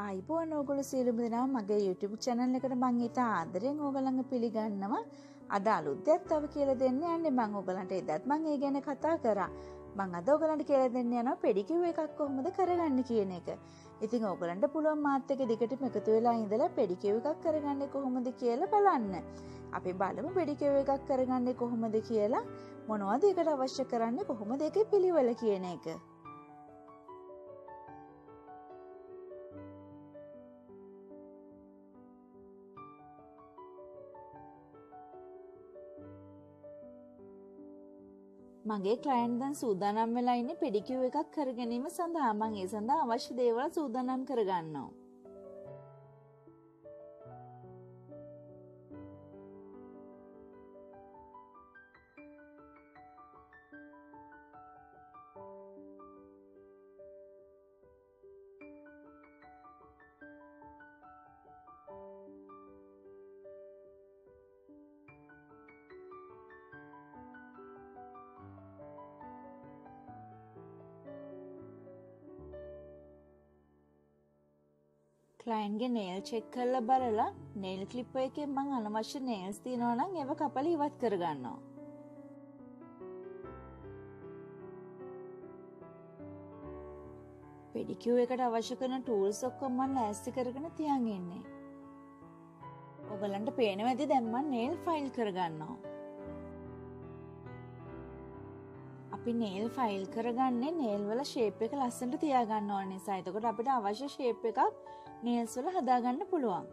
අයිබෝන් ඕගොල සියලුම දෙනා මගේ YouTube channel එකට මං ඉතා ආදරෙන් ඕගලඟ පිළිගන්නවා. අද අලුත් දෙයක් තව කියලා දෙන්න යන්නේ. මං ඕගලන්ට එදත් මං ඒ ගැන කතා කරා. මං අද ඕගලන්ට කියලා දෙන්න යනවා පෙඩිකිව් එකක් කොහොමද කරගන්න කියන එක. ඉතින් ඕගලන්ට පුළුවන් මාත් එක්ක දිගටම එකතු වෙලා ඉඳලා පෙඩිකිව් එකක් කරගන්නේ කොහොමද කියලා බලන්න. අපි බලමු පෙඩිකිව් එකක් කරගන්නේ කොහොමද කියලා. මොනවද ඒකට අවශ්‍ය කරන්නේ? කොහොමද ඒකේ පිළිවෙල කියන එක. මගේ කලයින් දැන් සූදානම් වෙලා ඉන්නේ පෙඩිකියුව එකක් කර ගැනීම සඳහා මං ඒ සඳහා අවශ්‍ය දේවල් සූදානම් කරගන්නවා. කලයින්ගේ නේල් චෙක් කරල බලලා නේල් කලිප්ප එක මං අනවශ්‍ය නේල්ස් තියනවනම් එව කපල ඉවත් කරගන්නවා. පෙඩිකිව් එකට අවශ්‍ය කරන ටූල්ස් ඔක්කොම්මන් ලෑස්ති කරගෙන තියන් ඉන්නේ. ඔබලන්ට පේන ඇති දැම්මන් නේල් ෆයිල් කරගන්නවා. අපි නේල් ෆයිල් කරගන්නේ නේල්වල ශේප එක ලස්සට තියාගන්න ඕන නිසා එතකොට අපිට අවශ්‍ය ශේප එකක් නේල්ස් වල හදාගන්න පුළුවන්.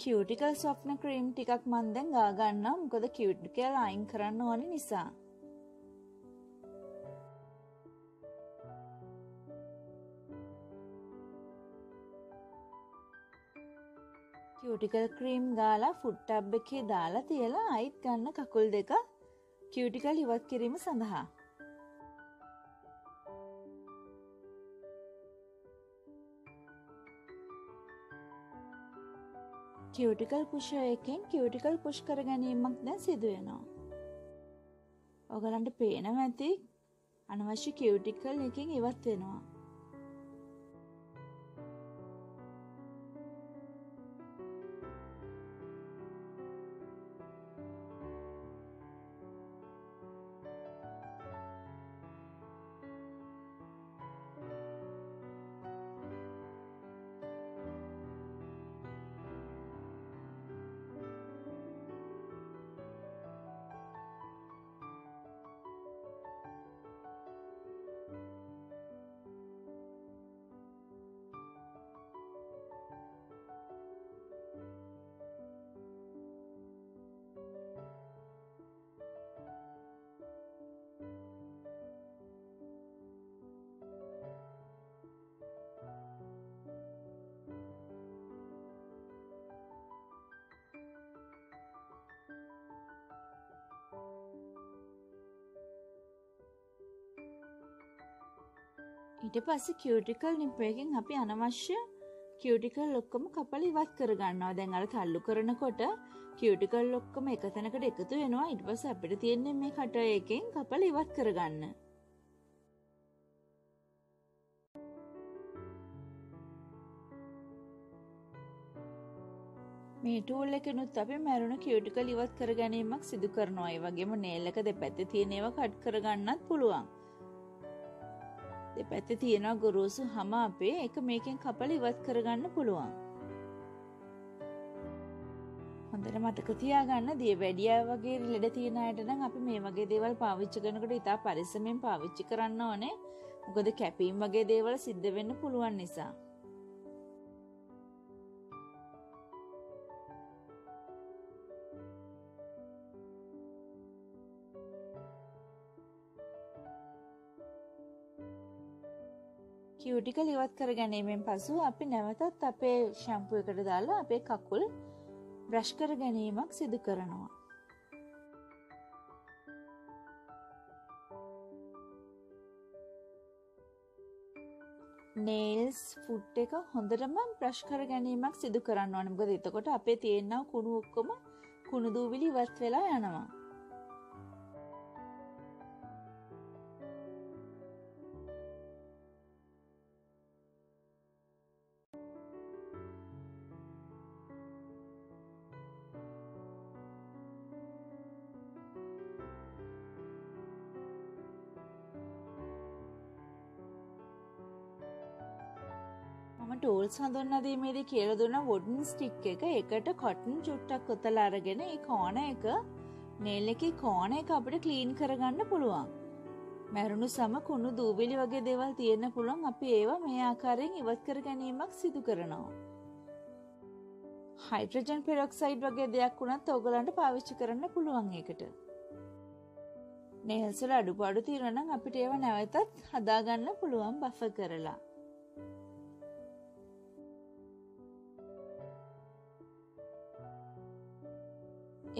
කියටිකල් සොෆ්න ක්‍රීම් ටිකක් මන්දැන් ගාගන්න මොකද කියට්කල් අයින් කරන්න ඕන නිසා. කියටිකල් ක්‍රීම් ගාලා ෆුට්ටබ් එකේ දාලා තියලා අයිත් ගන්න කකුල් දෙක කියටිකල් ඉවත් කිරීම සඳහා. කියටිකල් පුෂයකින් කියටිකල් පුෂ් කර ගැනීමක් දැන් සිදුවෙනවා. ඔගලන්ට පේනව ඇති අනවශ්‍ය කියවටිකල් එකින් ඉවත් වෙනවා. ඊට පස්සේ කියටිකල් නිපයකින් අපි අනවශ්‍ය කියටිකල් ලොක්කම කපල ඉවත් කරගන්නවා. දැන් අර තල්ලු කරනකොට කියටිකල් ලොක්කම එක තැනකට එකතු වෙනවා. ඉට පස අපිට තියෙන්නේ මේ කට එකෙන් කපල ඉවත් කරගන්න. මේ ටූල් එකනුත් අපි මැරුණ කියටිකල් ඉවත් කර ගැනීමක් සිදු කරනවා. ඒ වගේම නේල්ලක දෙපැත්ත තියෙනව කට් කරගන්නත් පුළුවන්. දෙපැත්ත තියෙනවා ගොරෝසු හම අපේ එක මේකෙන් කපල ඉවත් කරගන්න පුළුවන්. හොඳට මතක තියාගන්න දිය වැඩිය වගේ ලෙඩ තියෙන අයට නම් අපි මේ වගේ දේවල් පාවිච්චි කරනකොට ඉතා පරිස්සමෙන් පාවිච්චි කරන්න ඕනේ. මොකද කැපීම් වගේ දේවල් සිද්ධ වෙන්න පුළුවන් නිසා. කියටිකල් ඉවත් කර ගැනීමෙන් පසු අපි නැවතත් අපේ ශැම්පු එකට දාලා අපේ කකුල් බ්‍රශ් කර ගැනීමක් සිදු කරනවා. නේල්ස් ෆුට් එක හොඳටම බ්‍රශ් කර ගැනීමක් සිදු කරන්න ඕන මොකද එතකොට අපේ තියෙන්නව කුණු ඔක්කොම කුණු දූවිලි ඉවත් වෙලා යනවා ටෝල්ස් හඳුන්නදීමේදී කියල දුන්න වොඩන් ස්ටික් එක එකට කොටන් චුට්ටක් කොතල අරගෙන ඒ කෝන එක නේල් එක කෝන එක අපිට කලීන් කරගන්න පුළුවන්. මැරුණු සම කුණු දූවිලි වගේ දේවල් තියෙන්න පුළුවන් අපි ඒවා මේ ආකාරයෙන් ඉවත් කර ගැනීමක් සිදු කරනවා. හයිඩ්‍රජන් පෙරොක්සයිඩ් වගේ දෙයක් වුණත් ඕගලන්ට පාවිච්චි කරන්න පුළුවන් එකට. නේල්සල අඩුපාඩු තිරනම් අපිට ඒව නැවතත් හදාගන්න පුළුවන් බෆ කරලා.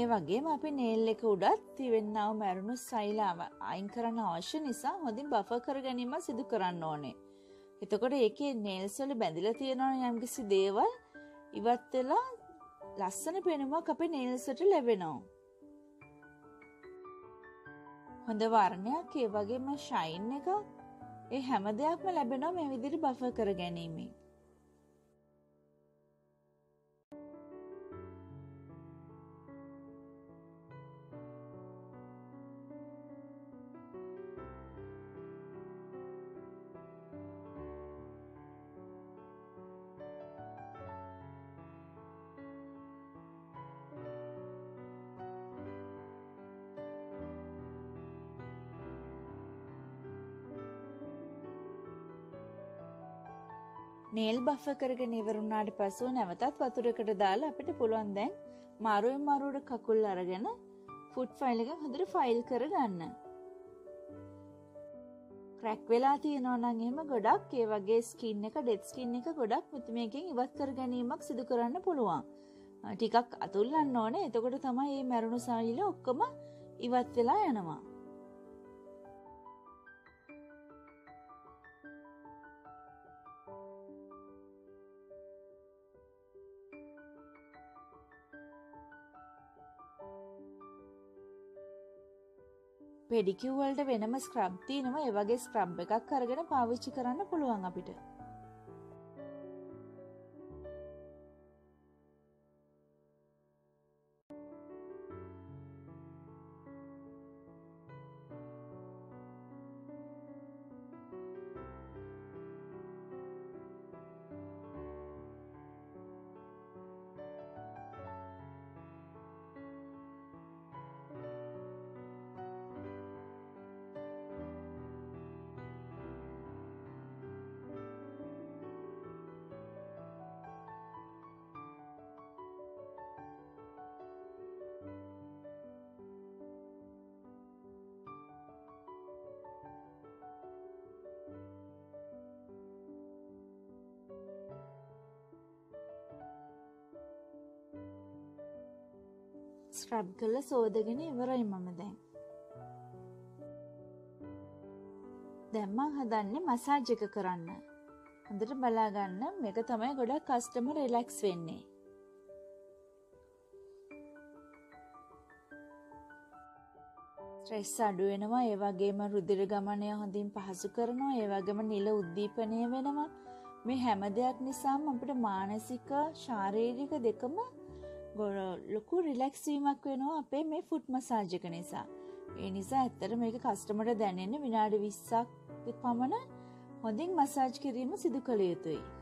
ඒ වගේම අපි නේල් එක උඩත් තිවෙන්නාව මැරුණු සයිලාව අයින් කරන්න අවශ්‍ය නිසා හොඳින් බෆ කර ගැනීම සිදු කරන්න ඕනේ. එතකොට ඒකේ නේල්ස්වල බැඳිලා තියෙනවා යම්කිසි දේවල් ඉවත් වෙලා ලස්සන පෙනුමක් අපේ නේල්ස්වලට ලැබෙනවා. හොඳ වර්ණයක් ඒ වගේම ෂයින් එක ඒ හැම දෙයක්ම ලැබෙනවා මේ විදිහට බෆ කර ගැනීමෙන්. නේල් බෆ කරගෙන ඉවරුණාට පසුව නැවතත් වතුරකට දාලා අපිට පුළුවන් දැන් මාරුවෙන් මාරුවට කකුල් අරගෙන ෆුට් ෆයිල් එක හොඳට ෆයිල් කරගන්න. ක්‍රැක් වෙලා තියෙනවා නම් එහෙම ගොඩක් ඒ වගේ ස්කින් එක ඩෙඩ් ස්කින් එක ගොඩක් මෙතමකින් ඉවත් කර ගැනීමක් සිදු කරන්න පුළුවන්. ටිකක් අතුල්ලන්න ඕනේ. එතකොට තමයි මේ මැරුණු සායිල ඔක්කොම ඉවත් වෙලා යනවා. පෙඩිකිව්වල්ට වෙනම ස්ක්‍රබ් තියනවා ඒ වගේ ස්ක්‍රබ් එකක් අරගෙන පාවිච්චි කරන්න පුළුවන් අපිට. ස්ක්‍රබ් කල්ල සෝදගෙන ඉවරයි මම දැන්. දැම්මං හදන්නේ මසාජ් එක කරන්න. හොඳට බලාගන්න මේක තමයි ගොඩක් කස්ටම රිලැක්ස් වෙන්නේ. ස්ට්‍රෙස් අඩු වෙනවා ඒ වගේම රුධිර ගමනය හොඳින් පහසු කරනවා ඒ වගේම නිල උද්දීපනය වෙනවා මේ හැම දෙයක් නිසාම අපිට මානසික ශාරීරික දෙකම ලොකු රිලැක්ස්වීමක් වෙනවා අපේ මේ ෆුට් මසාජක නිසා. ඒ නිසා ඇත්තට මේක කස්ටමට දැනෙන්න විනාඩි විස්සක් පමණ හොඳින් මසාජ් කිරීම සිදු කළ යුතුයි.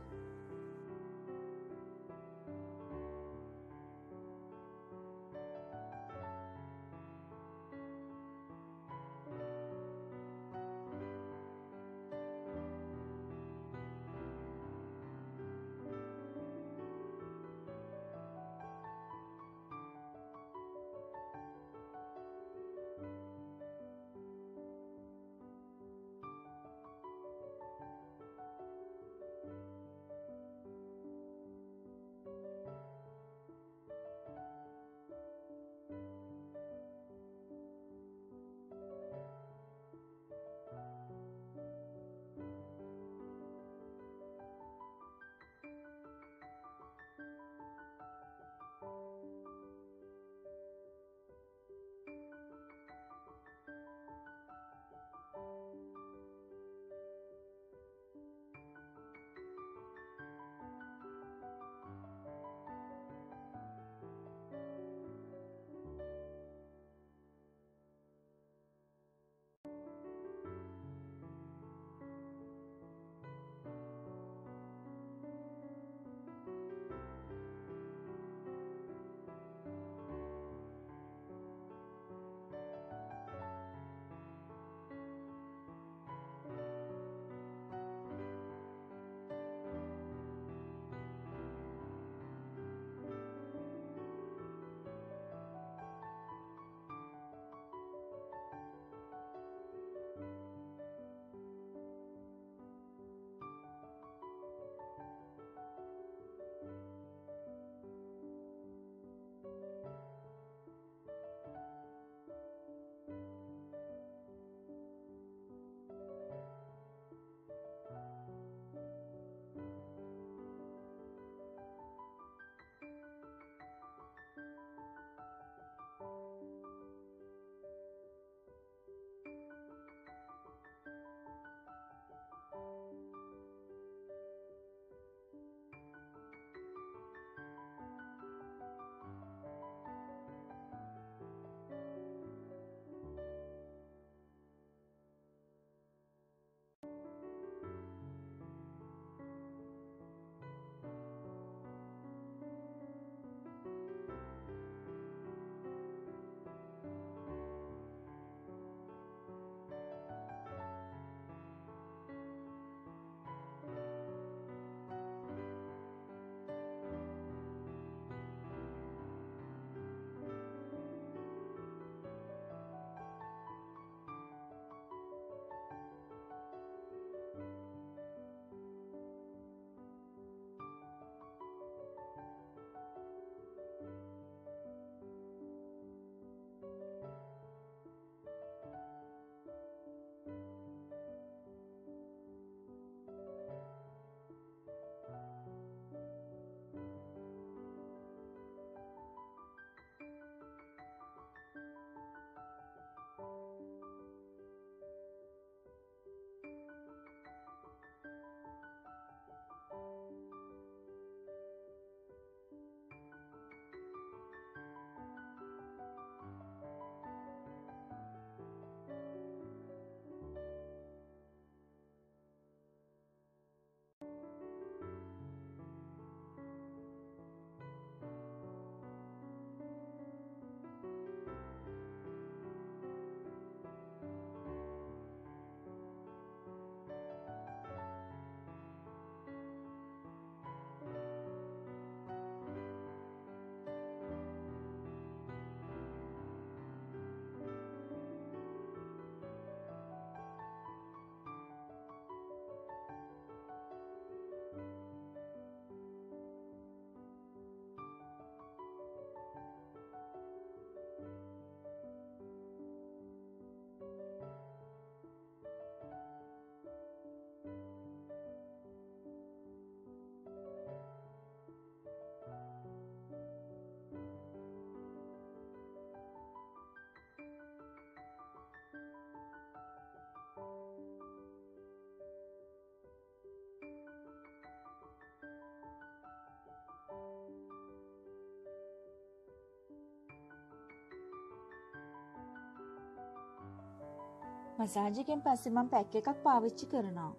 මසාජිකෙන් පස්සේ මම පැක් එකක් පාවිච්චි කරනවා.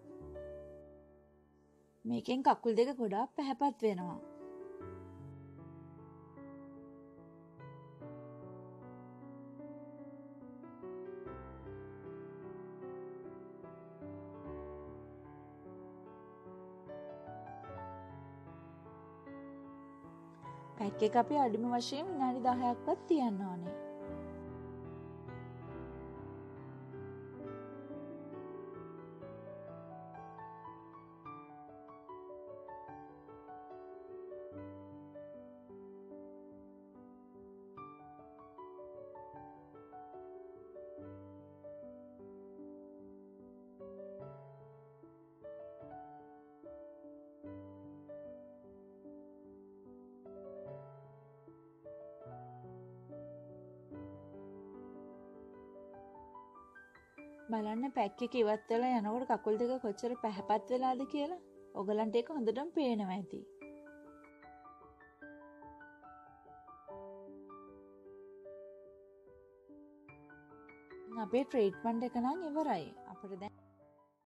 මේකෙන් කකුල් දෙක ගොඩාක් පැහැපත් වෙනවා. පැක් එක අපි අඩුම වශයෙන් විනාඩි 10ක්වත් තියන්න ඕනේ. බලන්න පැක් එක ඉවත් වෙලා යනකොට කකුල් දෙක කොච්චර පැහැපත් වෙලාද කියලා. ඔයගලන්ට ඒක හොඳටම පේනවා ඇති. අපේ ට්‍රීට්මන්ට් එක නම් ඉවරයි. අපිට දැන්